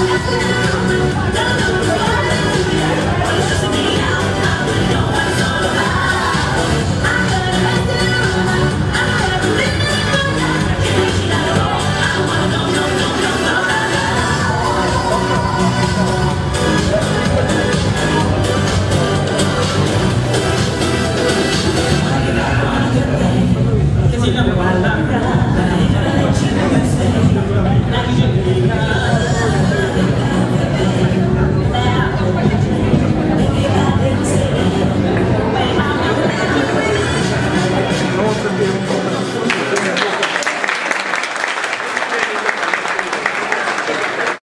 Yeah.